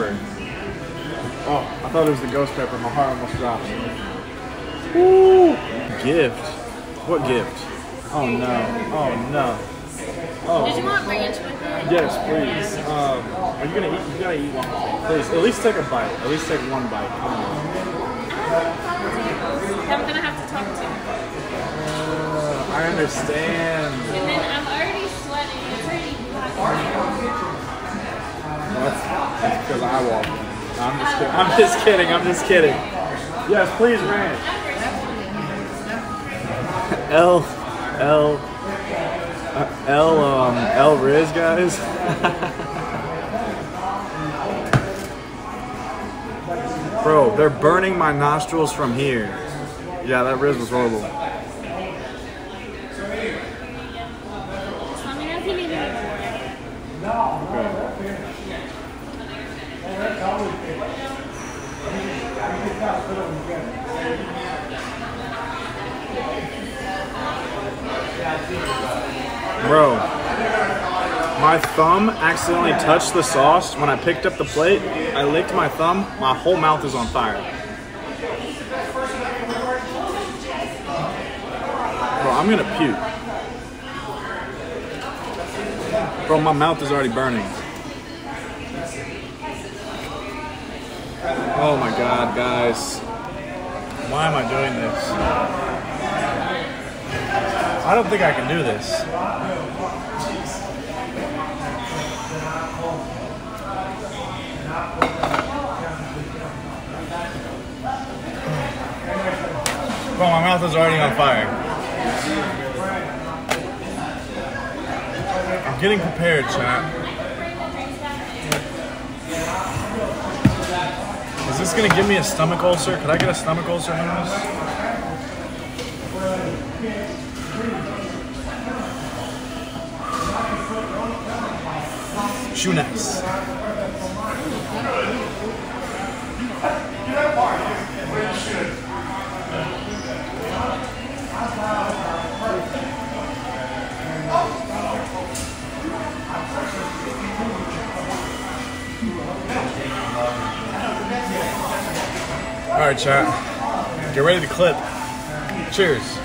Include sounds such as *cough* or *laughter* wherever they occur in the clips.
pepper. Oh, I thought it was the ghost pepper. My heart almost dropped. Woo! Gift. What gift? Oh no. Oh no. Oh. Did you want ranch with it? Yes, please. Um, are you gonna eat? You gotta eat one. Please, at least take a bite. At least take one bite. Come on. I'm gonna have to talk to you. Uh, I understand. And then I'm already sweating. It's already hot. That's because I walked. in. I'm just kidding. *laughs* I'm just kidding. I'm just kidding. Yes, please, ranch. *laughs* L, L, uh, L, um, L Riz, guys. *laughs* Bro, they're burning my nostrils from here. Yeah, that Riz was horrible. Just let me know if you need it. Bro, my thumb accidentally touched the sauce when I picked up the plate. I licked my thumb, my whole mouth is on fire. Bro, I'm gonna puke. Bro, my mouth is already burning. Oh my god, guys. Why am I doing this? I don't think I can do this. Bro, my mouth is already on fire. I'm getting prepared, chat. Is this gonna give me a stomach ulcer? Could I get a stomach ulcer from this? Shoe nice. All right, chat. Get ready to clip. Cheers.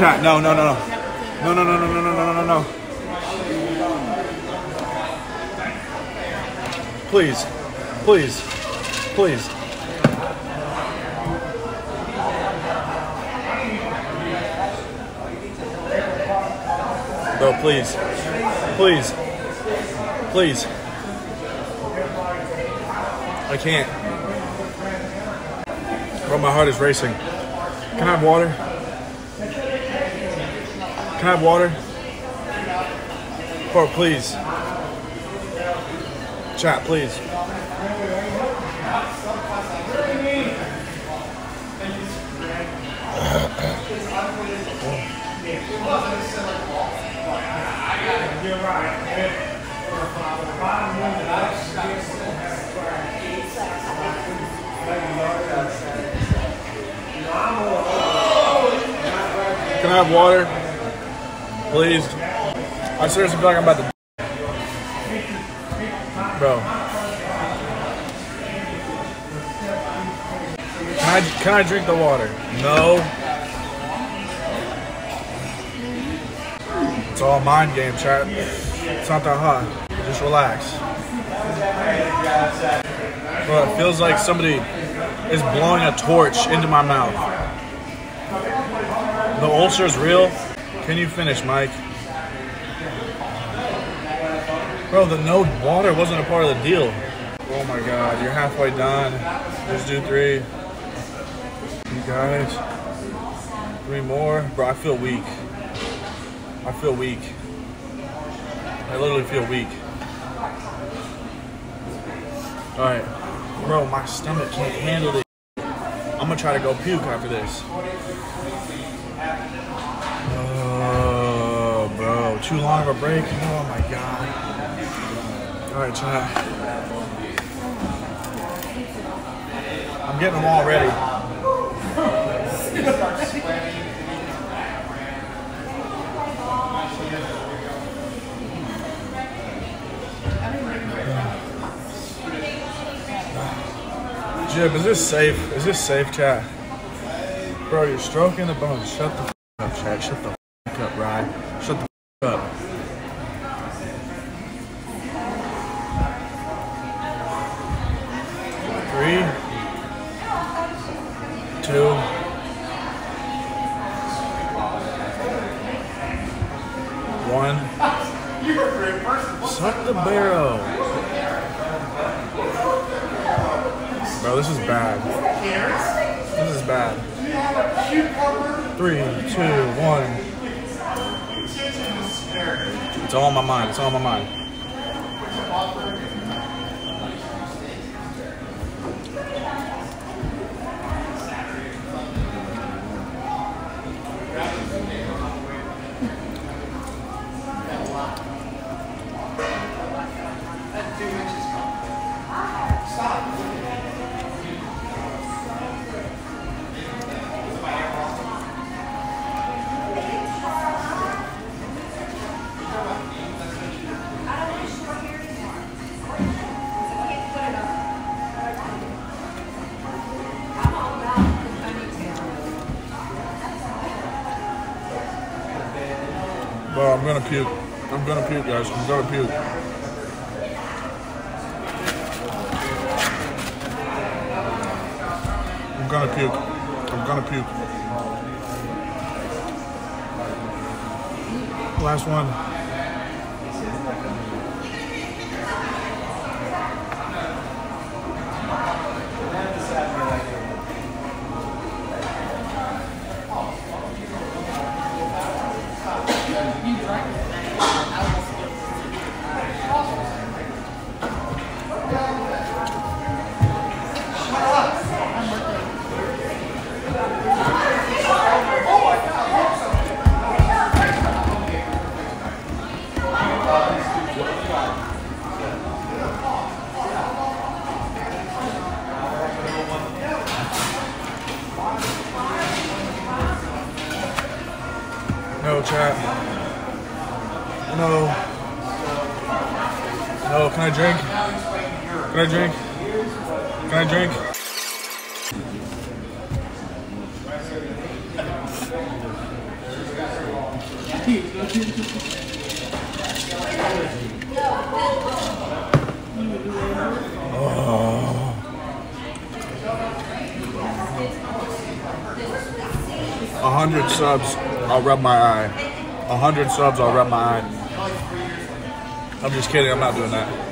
No. No, no, no, no. No, no, no, no, no, no, no, no, no. Please, please, please. Bro, please, please, please. I can't. Bro, my heart is racing. Can I have water? Can I have water? Bro, please. Chat, please. Can I have water? Please. I seriously feel like I'm about to. Bro. Can I, can I drink the water? No. It's all mind game, chat. It's not that hot. Just relax. Bro, it feels like somebody is blowing a torch into my mouth. The ulcer is real. Can you finish, Mike? Bro, the no water wasn't a part of the deal. Oh my god, you're halfway done. Just do three. You guys. Three more. Bro, I feel weak. I feel weak. I literally feel weak. Alright. Bro, my stomach can't handle this. I'm gonna try to go puke after this. Too long of a break? Oh my god. Alright, chat. I'm getting them all ready. Jib, is this safe? Is this safe, chat? Bro, you're stroking the bones. Shut the up, chat. Shut the up, Ryan. Shut the up. Three, two, one. Suck the barrel. Bro, this is bad. This is bad. Three, two, one. It's all on my mind. It's all on my mind. Puke. I'm gonna puke, guys. I'm gonna puke. I'm gonna puke. I'm gonna puke. Last one. Chat. No. No, can I drink? Can I drink? Can I drink? A hundred subs, I'll rub my eye. A hundred subs, I'll rub my eye. I'm just kidding. I'm not doing that.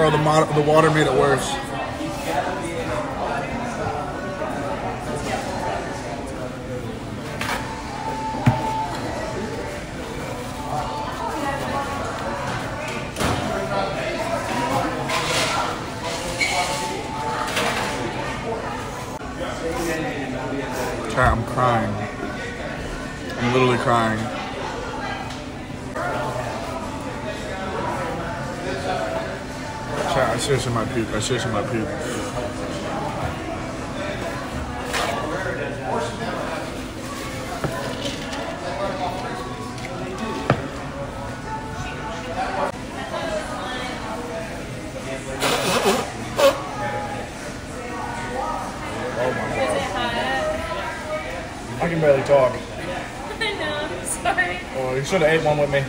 Bro, the, mo- the water made it worse. I'm crying. I'm literally crying. should've shit my poop. I should've shit my poop. I can barely talk. *laughs* I know, sorry. Well, you should have ate one with me.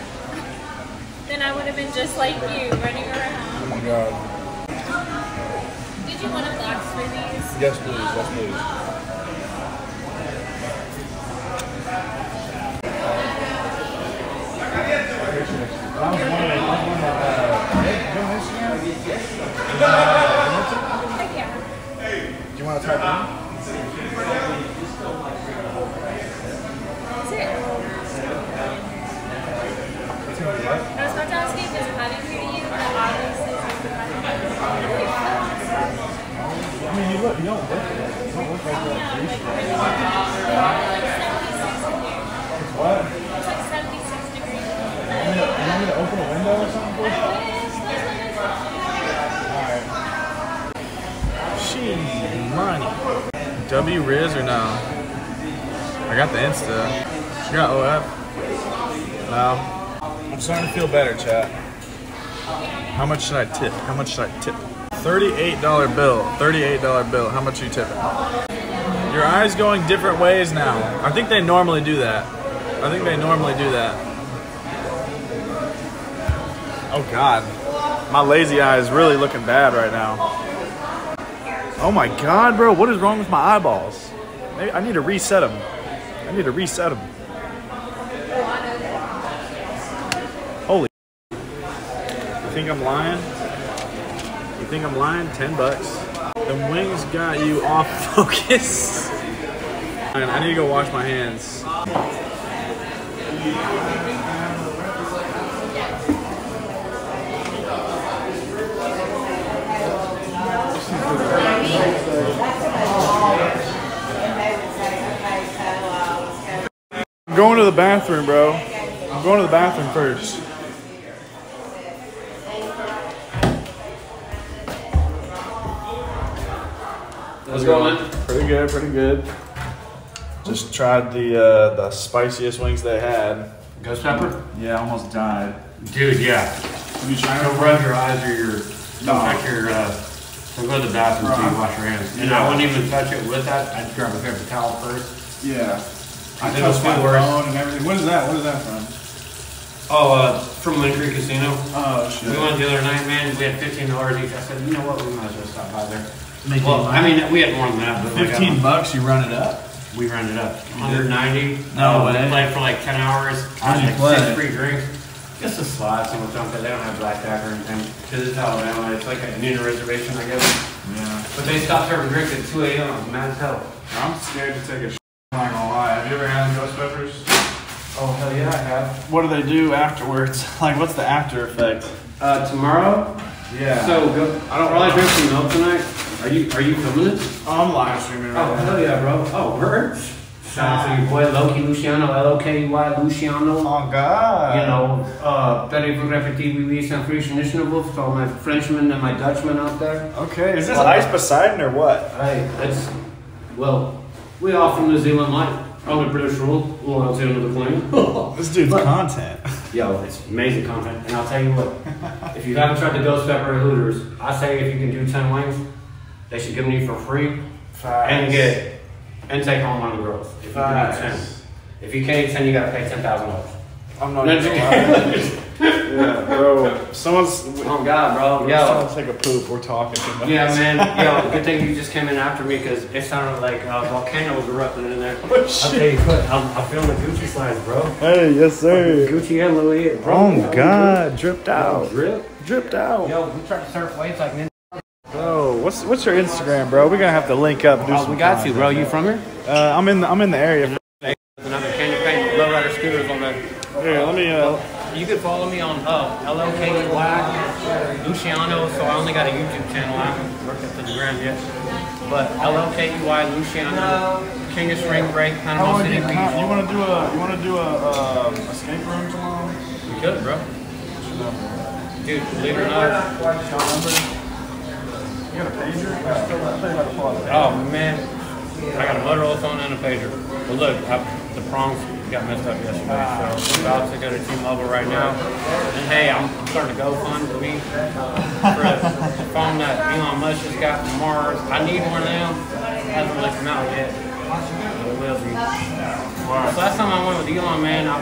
Then I would have been just like you, running around. Oh my god. Did you want a box for these? Yes, please. Yes, please. I was wondering, I was wondering, uh, hey, you on Instagram? Yeah. Do you want to type in? That's it. I was about to ask you if it's patty for you, but obviously it's not I mean, you look, you don't look, you don't look like that. What? It's like 76 degrees. You want me to, you want me to open a window or something for you? She money. W Riz or no? I got the Insta. She got OF. No. I'm starting to feel better, chat. How much should I tip? How much should I tip? $38 bill. $38 bill. How much are you tipping? Your eyes going different ways now. I think they normally do that. I think they normally do that. Oh God, my lazy eye is really looking bad right now. Oh my God, bro, what is wrong with my eyeballs? Maybe I need to reset them. I need to reset them. Holy. You think I'm lying? Think I'm lying? Ten bucks. The wings got you off *laughs* focus. Man, I need to go wash my hands. I'm going to the bathroom, bro. I'm going to the bathroom first. How's it going, man? Pretty good, pretty good. Just tried the uh, the spiciest wings they had. Ghost pepper? Yeah, almost died. Dude, yeah. You tried Don't rub your eyes or your, No. touch your, uh, don't go to the bathroom until you wash your hands. And I wouldn't even touch it with that. I'd grab a paper towel first. Yeah. I touched my worse. phone and everything. What is that? What is that from? Oh, uh, from Wind Creek Casino. Oh shit. We went the other night, man. We had fifteen dollars each. I said, you know what? We might as well stop by there. Making Well, I mean, we had more than that, but like, Fifteen don't- bucks, you run it up. we run it up 190. No Uh, We way. played for like 10 hours. How'd you like play? Six free drinks. Just a slot, some something. They don't have blackjack or anything. Because it's Alabama. It's like a need a reservation, I guess. Yeah. But they stopped serving drinks at 2 a.m. I was mad as hell. I'm scared to take a. Sh- I'm not gonna lie. Have you ever had ghost peppers? Oh, hell yeah, I have. What do they do afterwards? *laughs* Like, what's the after effect? Uh, tomorrow? Yeah. So, go, I don't really drink some milk tonight. Are you are you filming it? Oh, I'm live streaming right now. Oh, now. hell yeah, bro. Oh, word. Shout out to your boy Loki Luciano, L-O-K-Y Luciano. Oh God. You know, uh, Betty for Graffiti, we we some French initiative to all my Frenchmen and my Dutchmen out there. Okay. Is this ice Poseidon or what? Hey, that's, well, we all from New Zealand, like, on the British rule, loyalty under the Queen. *laughs* This dude's Look. content. Yo, it's amazing content. And I'll tell you what, if you haven't tried the Ghost Pepper at Hooters, I say if you can do 10 wings, they should give them to you for free and get, and take home one of the girls. If you can eat ten, if you can't eat 10, you gotta pay $10,000. I'm not even just gonna kidding. lie. *laughs* Yeah, bro. Someone's. Oh God, bro. Yo. Someone's take a poop. We're talking too much. Yeah, man. *laughs* Yo, good thing you just came in after me because it sounded like a volcano was erupting in there. Oh, I'll shit. tell you what, I'm, I'm feeling the Gucci signs, bro. Hey, yes, sir. Gucci and Louis. Bro. Oh God, dripped Yo, out. drip. Dripped out. Yo, we try to surf waves like what's what's your Instagram, bro? We're gonna have to link up. and Do Oh, some we got you, content. bro. You from here? Uh, I'm in. The, I'm in the area. Another candy paint lowrider scooters on there. Here, let me. Uh, You can follow me on uh, L-O-K-E-Y Luciano, so I only got a YouTube channel. I haven't worked up to the gram yet. But L-O-K-E-Y Luciano, King of Spring Break, I Panama wanna City do, Beach. you want to do a? You want to do a um, escape room tomorrow? We could, bro. Dude, believe it or not. You got a pager? Oh, man. I got a Motorola phone and a pager. But look, I, the prongs got messed up yesterday, so I'm about to go to T-Mobile right now. And hey, I'm starting to go fund for me for the phone that Elon Musk just got from Mars. I need one now. Hasn't really come out yet. It will be. last time I went with Elon, man, I,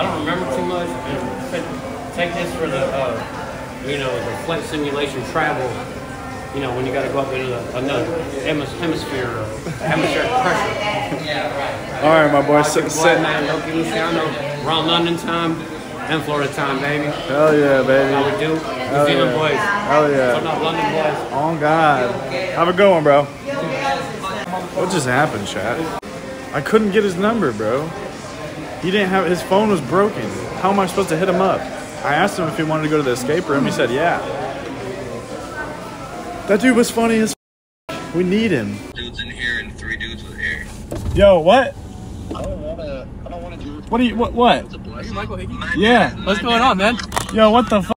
I don't remember too much. Take this for the, uh, you know, the flight simulation travel. You know, when you got to go up into the, another hemis- hemisphere, uh, hemispheric pressure. All right, my boy. Rock your Sit, boy, sit. man, Loki Luciano, around London time and Florida time, baby. Hell yeah, baby. How baby. we do? New Hell Zealand yeah. boys. Hell So yeah. not London boys. Oh God. Have a good one, bro. What just happened, chat? I couldn't get his number, bro. He didn't have his phone was broken. How am I supposed to hit him up? I asked him if he wanted to go to the escape room. He said, "Yeah." That dude was funny as. F- we need him. dudes in here and three dudes with air. Yo, what? I don't wanna. I don't wanna do. What are you? What? What? It's a blessing. Yeah. What's going on, man? Yo, what the? F-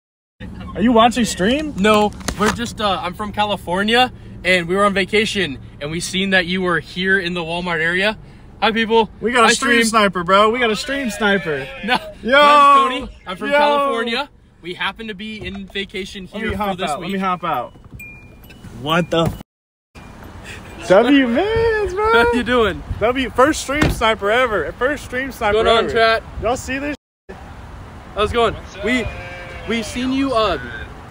are you watching stream? No, we're just, uh, I'm from California and we were on vacation and we seen that you were here in the Walmart area. Hi, people. We got a Hi, stream sniper, bro. We got a stream sniper. No, Yo! my name's Cody. I'm from Yo! California. We happen to be in vacation Let here me for hop this out. week. Let me hop out. What the? F- w mans, bro. How you doing? W first stream sniper ever. First stream sniper What's going on, ever. chat? Y'all see this? How's it going? We we seen you. Uh,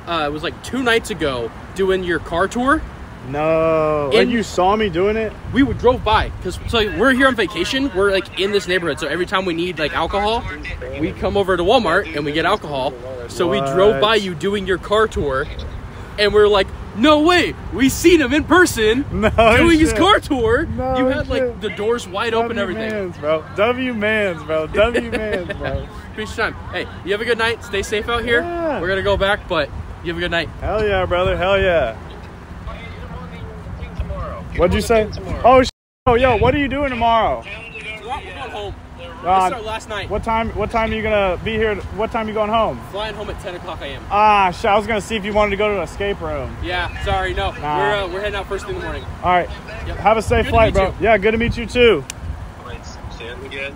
uh, it was like two nights ago doing your car tour. No. In- like you saw me doing it? We would drove by because so we're here on vacation. We're like in this neighborhood, so every time we need like alcohol, we come over to Walmart and we get alcohol. So we drove by you doing your car tour, and we are like, no way, we seen him in person *laughs* No. doing his car tour. No you had like shit. the doors wide open, W everything. W mans, bro. W mans, bro. *laughs* W mans, bro. Appreciate your time. Hey, you have a good night. Stay safe out here. Yeah. We're gonna go back, but you have a good night. Hell yeah, brother. Hell yeah. What'd you say? Oh, sh- oh, yo, what are you doing tomorrow? We're going home. Uh, This is our last night. What time? What time are you gonna be here? What time are you going home? Flying home at 10 o'clock a.m. Ah, sh- I was gonna see if you wanted to go to the escape room. Yeah, sorry, no. Nah. We're uh, we're heading out first thing in the morning. All right. Yep. Have a safe Good flight, bro. you. Yeah, good to meet you too. Wait, Sam again.